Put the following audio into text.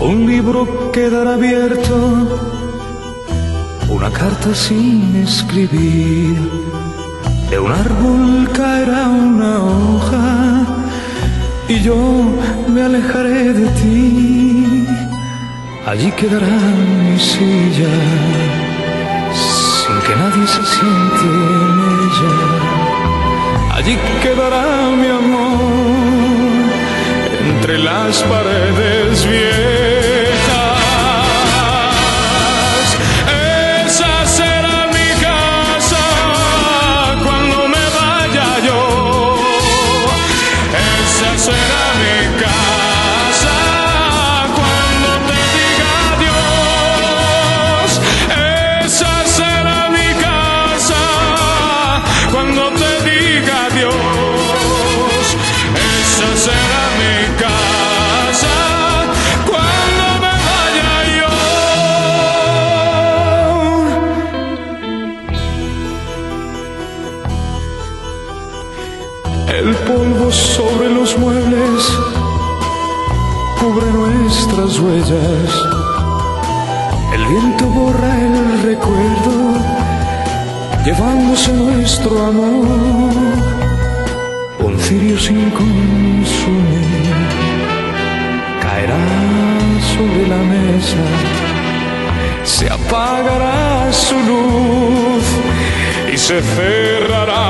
un libro quedará abierto, una carta sin escribir, de un árbol caerá una hoja y yo me alejaré de ti. Allí quedará mi silla, sin que nadie se siente en ella. Allí quedará mi amor entre las paredes viejas. El polvo sobre los muebles cubre nuestras huellas. El viento borra el recuerdo, llevándose nuestro amor. Un cirio sin consumir caerá sobre la mesa, se apagará su luz y se cerrará